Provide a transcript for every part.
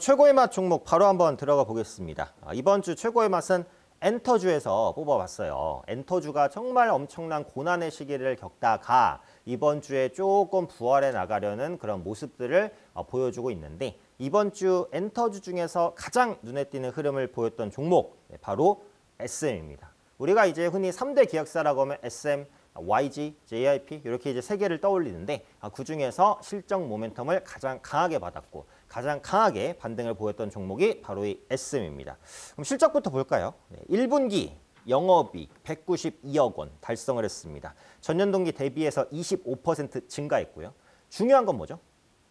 최고의 맛 종목 바로 한번 들어가 보겠습니다. 아, 이번 주 최고의 맛은 엔터주에서 뽑아봤어요. 엔터주가 정말 엄청난 고난의 시기를 겪다가 이번 주에 조금 부활해 나가려는 그런 모습들을 어, 보여주고 있는데 이번 주 엔터주 중에서 가장 눈에 띄는 흐름을 보였던 종목 네, 바로 SM입니다. 우리가 이제 흔히 3대 기획사라고 하면 SM, YG, JIP 이렇게 이제 세 개를 떠올리는데 아, 그 중에서 실적 모멘텀을 가장 강하게 받았고 가장 강하게 반등을 보였던 종목이 바로 이 SM입니다. 그럼 실적부터 볼까요? 네, 1분기 영업이익 192억 원 달성을 했습니다. 전년 동기 대비해서 25% 증가했고요. 중요한 건 뭐죠?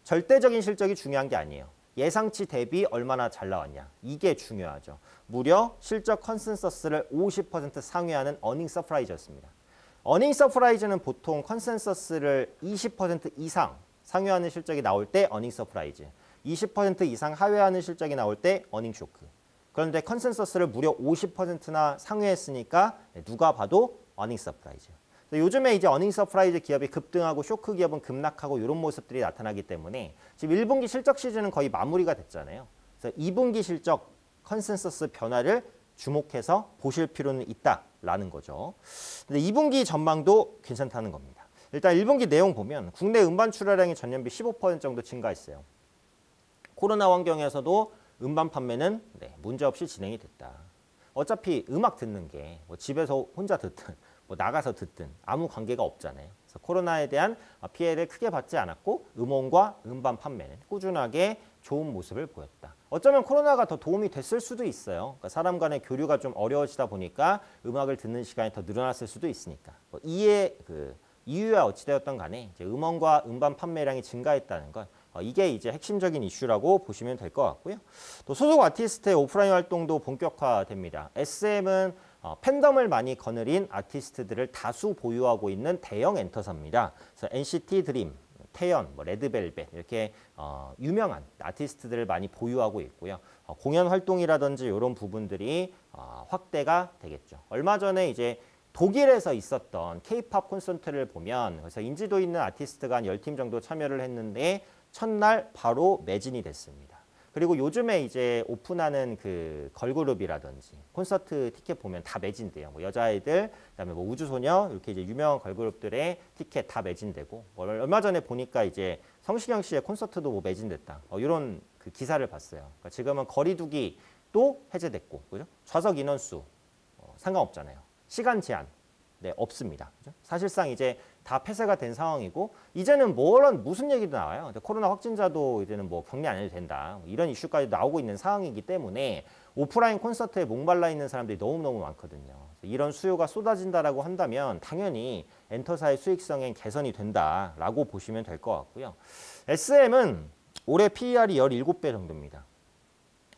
절대적인 실적이 중요한 게 아니에요. 예상치 대비 얼마나 잘 나왔냐. 이게 중요하죠. 무려 실적 consensus를 50% 상회하는 earning surprise였습니다. earning surprise는 보통 consensus를 20% 이상 상회하는 실적이 나올 때 earning surprise, 20% 이상 하회하는 실적이 나올 때 earning shock. 그런데 consensus를 무려 50%나 상회했으니까 누가 봐도 earning surprise. 요즘에 이제 earning surprise 기업이 급등하고 쇼크 기업은 급락하고 이런 모습들이 나타나기 때문에 지금 1분기 실적 시즌은 거의 마무리가 됐잖아요. 그래서 2분기 실적 컨센서스 변화를 주목해서 보실 필요는 있다 라는 거죠. 근데 2분기 전망도 괜찮다는 겁니다. 일단 1분기 내용 보면 국내 음반 출하량이 전년비 15% 정도 증가했어요. 코로나 환경에서도 음반 판매는 네, 문제없이 진행이 됐다. 어차피 음악 듣는 게 뭐 집에서 혼자 듣든 뭐 나가서 듣든 아무 관계가 없잖아요. 그래서 코로나에 대한 피해를 크게 받지 않았고 음원과 음반 판매는 꾸준하게 좋은 모습을 보였다. 어쩌면 코로나가 더 도움이 됐을 수도 있어요. 그러니까 사람 간의 교류가 좀 어려워지다 보니까 음악을 듣는 시간이 더 늘어났을 수도 있으니까. 뭐 이에 그 이유야 어찌되었던 간에 이제 음원과 음반 판매량이 증가했다는 건 어, 이게 이제 핵심적인 이슈라고 보시면 될 것 같고요. 또 소속 아티스트의 오프라인 활동도 본격화됩니다. SM은 어, 팬덤을 많이 거느린 아티스트들을 다수 보유하고 있는 대형 엔터사입니다. 그래서 NCT 드림, 태연, 뭐 레드벨벳 이렇게 어, 유명한 아티스트들을 많이 보유하고 있고요. 어, 공연 활동이라든지 이런 부분들이 어, 확대가 되겠죠. 얼마 전에 이제 독일에서 있었던 K-팝 콘서트를 보면 그래서 인지도 있는 아티스트가 한 10팀 정도 참여를 했는데 첫날 바로 매진이 됐습니다. 그리고 요즘에 이제 오픈하는 그 걸그룹이라든지 콘서트 티켓 보면 다 매진돼요. 뭐 여자아이들, 그다음에 뭐 우주소녀 이렇게 이제 유명한 걸그룹들의 티켓 다 매진되고 뭐 얼마 전에 보니까 이제 성시경 씨의 콘서트도 뭐 매진됐다. 어, 이런 그 기사를 봤어요. 그러니까 지금은 거리두기도 해제됐고, 그죠? 좌석 인원수 어, 상관없잖아요. 시간 제한 네, 없습니다. 그죠? 사실상 이제 다 폐쇄가 된 상황이고 이제는 뭐런 무슨 얘기도 나와요. 코로나 확진자도 이제는 뭐 격리 안 해도 된다. 뭐 이런 이슈까지 나오고 있는 상황이기 때문에 오프라인 콘서트에 목말라 있는 사람들이 너무너무 많거든요. 이런 수요가 쏟아진다라고 한다면 당연히 엔터사의 수익성엔 개선이 된다라고 보시면 될 것 같고요. SM은 올해 PER이 17배 정도입니다.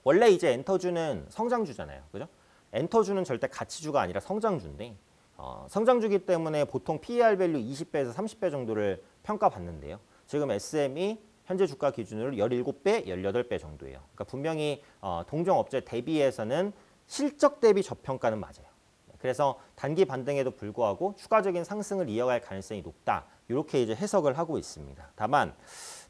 원래 이제 엔터주는 성장주잖아요. 그죠? 엔터주는 절대 가치주가 아니라 성장주인데 어, 성장주기 때문에 보통 PER value 20배에서 30배 정도를 평가받는데요. 지금 SM이 현재 주가 기준으로 17배, 18배 정도예요. 그러니까 분명히 어, 동종업체 대비해서는 실적 대비 저평가는 맞아요. 그래서 단기 반등에도 불구하고 추가적인 상승을 이어갈 가능성이 높다. 이렇게 이제 해석을 하고 있습니다. 다만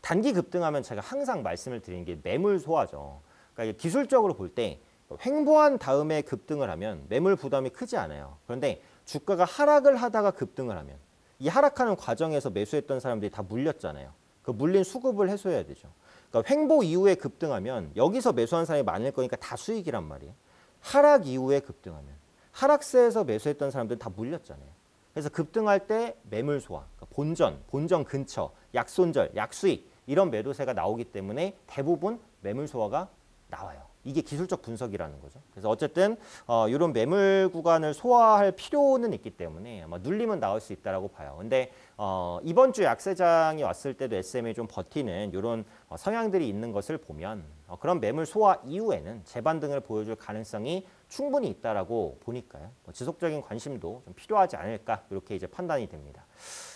단기 급등하면 제가 항상 말씀을 드리는 게 매물 소화죠. 그러니까 기술적으로 볼 때 횡보한 다음에 급등을 하면 매물 부담이 크지 않아요. 그런데 주가가 하락을 하다가 급등을 하면 이 하락하는 과정에서 매수했던 사람들이 다 물렸잖아요. 그 물린 수급을 해소해야 되죠. 그러니까 횡보 이후에 급등하면 여기서 매수한 사람이 많을 거니까 다 수익이란 말이에요. 하락 이후에 급등하면 하락세에서 매수했던 사람들 다 물렸잖아요. 그래서 급등할 때 매물 소화, 그러니까 본전, 본전 근처, 약손절, 약수익 이런 매도세가 나오기 때문에 대부분 매물 소화가 나와요. 이게 기술적 분석이라는 거죠. 그래서 어쨌든 어, 이런 매물 구간을 소화할 필요는 있기 때문에 아마 눌림은 나올 수 있다라고 봐요. 근데 어, 이번 주 약세장이 왔을 때도 SM이 좀 버티는 이런 어, 성향들이 있는 것을 보면 어, 그런 매물 소화 이후에는 재반등을 보여줄 가능성이 충분히 있다라고 보니까요. 뭐 지속적인 관심도 좀 필요하지 않을까 이렇게 이제 판단이 됩니다.